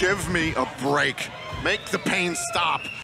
Give me a break. Make the pain stop.